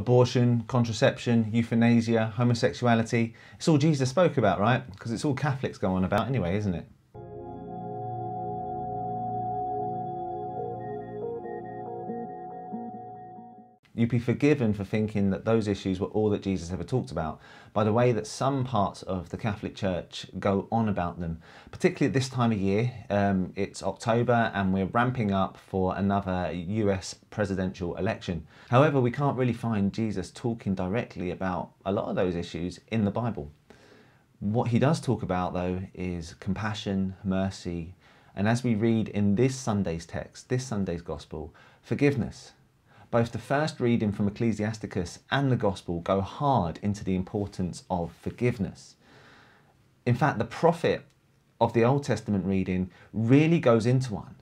abortion, contraception, euthanasia, homosexuality. It's all Jesus spoke about, right? Because it's all Catholics go on about anyway, isn't it? You'd be forgiven for thinking that those issues were all that Jesus ever talked about by the way that some parts of the Catholic Church go on about them. Particularly at this time of year, um, it's October and we're ramping up for another US presidential election. However, we can't really find Jesus talking directly about a lot of those issues in the Bible. What he does talk about, though, is compassion, mercy, and as we read in this Sunday's text, this Sunday's Gospel, forgiveness. Both the first reading from Ecclesiasticus and the Gospel go hard into the importance of forgiveness. In fact, the prophet of the Old Testament reading really goes into one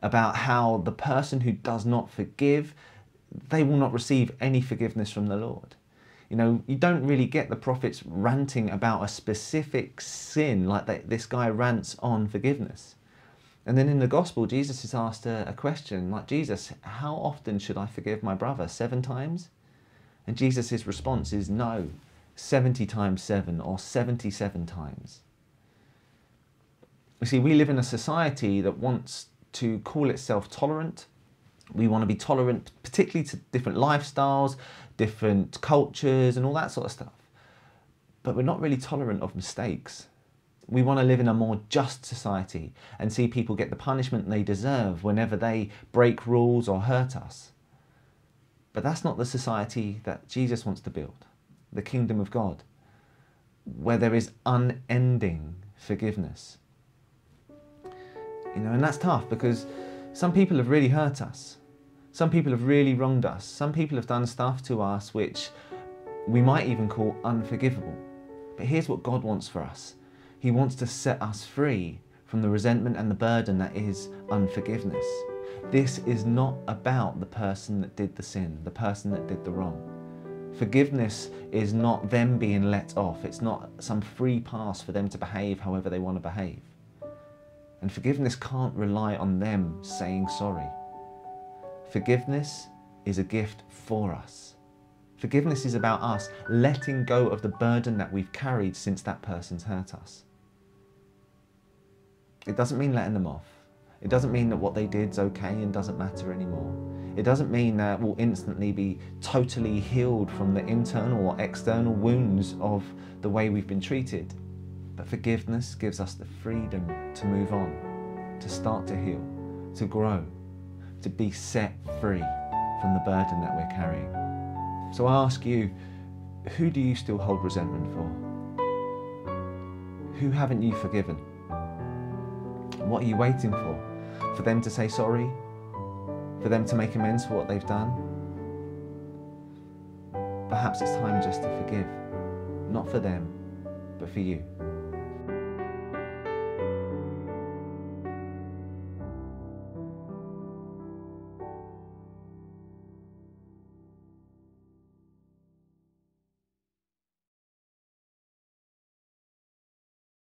about how the person who does not forgive, they will not receive any forgiveness from the Lord. You know, you don't really get the prophets ranting about a specific sin like this guy rants on forgiveness. And then in the gospel, Jesus is asked a, a, question like, Jesus, how often should I forgive my brother? Seven times? And Jesus' response is no, 70 times seven or 77 times. You see, we live in a society that wants to call itself tolerant. We want to be tolerant, particularly to different lifestyles, different cultures, and all that sort of stuff. But we're not really tolerant of mistakes. We want to live in a more just society and see people get the punishment they deserve whenever they break rules or hurt us. But that's not the society that Jesus wants to build, the kingdom of God, where there is unending forgiveness. You know, and that's tough because some people have really hurt us. Some people have really wronged us. Some people have done stuff to us which we might even call unforgivable. But here's what God wants for us he wants to set us free from the resentment and the burden that is unforgiveness. This is not about the person that did the sin, the person that did the wrong. Forgiveness is not them being let off. It's not some free pass for them to behave however they want to behave. And forgiveness can't rely on them saying sorry. Forgiveness is a gift for us. Forgiveness is about us letting go of the burden that we've carried since that person's hurt us. It doesn't mean letting them off. It doesn't mean that what they did's okay and doesn't matter anymore. It doesn't mean that we'll instantly be totally healed from the internal or external wounds of the way we've been treated. But forgiveness gives us the freedom to move on, to start to heal, to grow, to be set free from the burden that we're carrying. So I ask you, who do you still hold resentment for? Who haven't you forgiven? What are you waiting for? For them to say sorry? For them to make amends for what they've done? Perhaps it's time just to forgive, not for them, but for you.